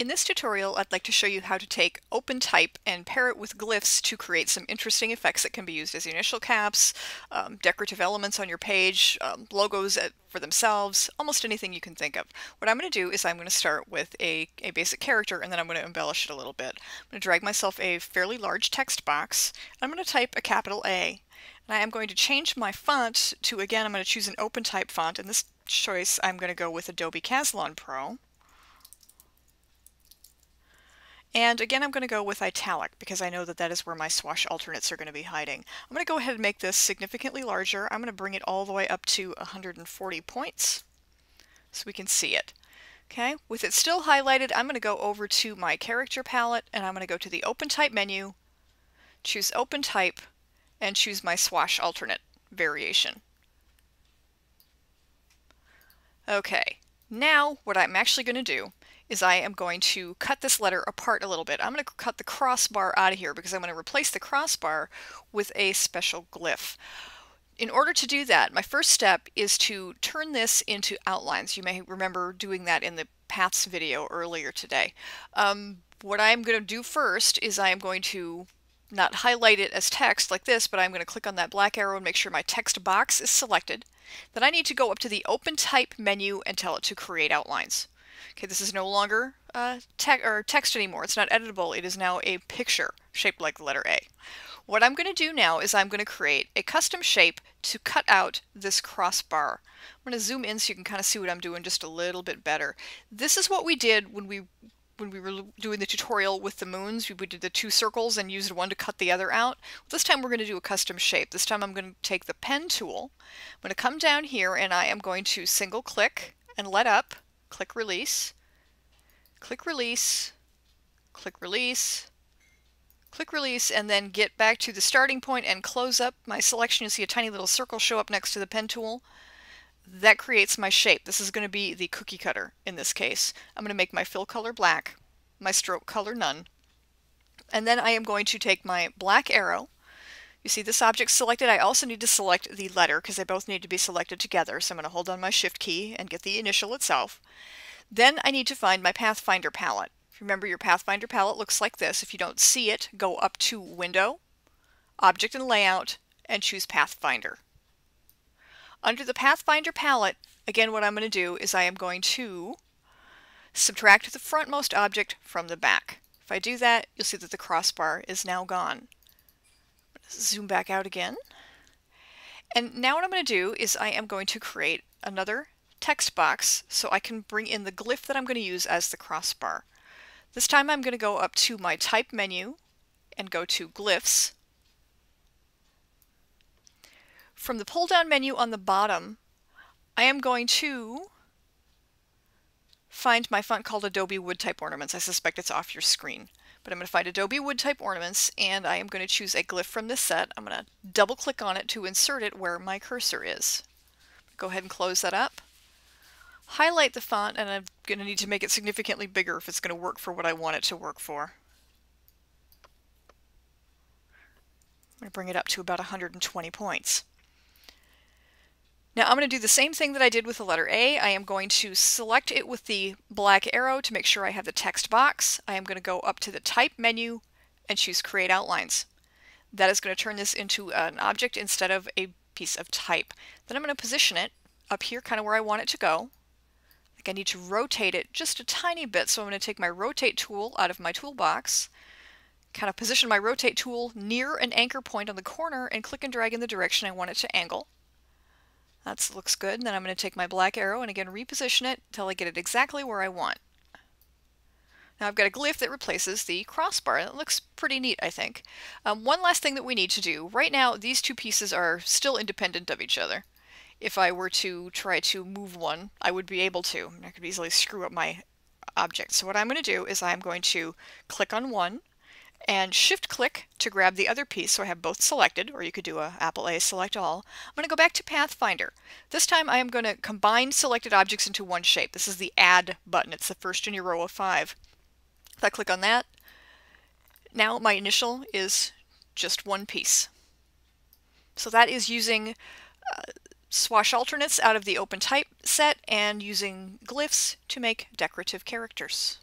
In this tutorial, I'd like to show you how to take OpenType and pair it with glyphs to create some interesting effects that can be used as initial caps, um, decorative elements on your page, um, logos at, for themselves, almost anything you can think of. What I'm going to do is I'm going to start with a, a basic character and then I'm going to embellish it a little bit. I'm going to drag myself a fairly large text box. I'm going to type a capital A. And I am going to change my font to, again, I'm going to choose an OpenType font. In this choice, I'm going to go with Adobe Caslon Pro. And again, I'm going to go with italic because I know that that is where my swash alternates are going to be hiding. I'm going to go ahead and make this significantly larger. I'm going to bring it all the way up to 140 points so we can see it. Okay, with it still highlighted, I'm going to go over to my character palette and I'm going to go to the OpenType menu, choose OpenType, and choose my swash alternate variation. Okay, now what I'm actually going to do is I am going to cut this letter apart a little bit. I'm going to cut the crossbar out of here because I'm going to replace the crossbar with a special glyph. In order to do that, my first step is to turn this into outlines. You may remember doing that in the paths video earlier today. Um, what I'm going to do first is I am going to not highlight it as text like this, but I'm going to click on that black arrow and make sure my text box is selected. Then I need to go up to the Open Type menu and tell it to create outlines. Okay, this is no longer uh, te or text anymore. It's not editable. It is now a picture shaped like the letter A. What I'm going to do now is I'm going to create a custom shape to cut out this crossbar. I'm going to zoom in so you can kind of see what I'm doing just a little bit better. This is what we did when we when we were doing the tutorial with the moons, we did the two circles and used one to cut the other out. This time we're going to do a custom shape. This time I'm going to take the pen tool. I'm going to come down here and I am going to single click and let up click release, click release, click release, click release, and then get back to the starting point and close up my selection. You'll see a tiny little circle show up next to the pen tool. That creates my shape. This is going to be the cookie cutter in this case. I'm going to make my fill color black, my stroke color none, and then I am going to take my black arrow. You see this object selected. I also need to select the letter because they both need to be selected together. So I'm going to hold on my shift key and get the initial itself. Then I need to find my Pathfinder palette. Remember your Pathfinder palette looks like this. If you don't see it, go up to Window, Object and Layout, and choose Pathfinder. Under the Pathfinder palette, again what I'm going to do is I am going to subtract the frontmost object from the back. If I do that, you'll see that the crossbar is now gone. Zoom back out again. And now what I'm going to do is I am going to create another text box so I can bring in the glyph that I'm going to use as the crossbar. This time I'm going to go up to my type menu and go to glyphs. From the pull down menu on the bottom, I am going to find my font called Adobe Wood Type Ornaments. I suspect it's off your screen. But I'm going to find Adobe Wood Type Ornaments and I am going to choose a glyph from this set. I'm going to double click on it to insert it where my cursor is. Go ahead and close that up highlight the font, and I'm going to need to make it significantly bigger if it's going to work for what I want it to work for. I'm going to bring it up to about 120 points. Now I'm going to do the same thing that I did with the letter A. I am going to select it with the black arrow to make sure I have the text box. I am going to go up to the Type menu and choose Create Outlines. That is going to turn this into an object instead of a piece of type. Then I'm going to position it up here kind of where I want it to go think I need to rotate it just a tiny bit. So I'm going to take my rotate tool out of my toolbox, kind of position my rotate tool near an anchor point on the corner and click and drag in the direction I want it to angle. That looks good. Then I'm going to take my black arrow and again reposition it until I get it exactly where I want. Now I've got a glyph that replaces the crossbar. That looks pretty neat, I think. Um, one last thing that we need to do. Right now, these two pieces are still independent of each other if I were to try to move one, I would be able to. I could easily screw up my object. So what I'm going to do is I'm going to click on one and shift click to grab the other piece so I have both selected, or you could do a Apple A select all. I'm going to go back to Pathfinder. This time I am going to combine selected objects into one shape. This is the add button. It's the first in your row of five. If I click on that, now my initial is just one piece. So that is using uh, swash alternates out of the OpenType set and using glyphs to make decorative characters.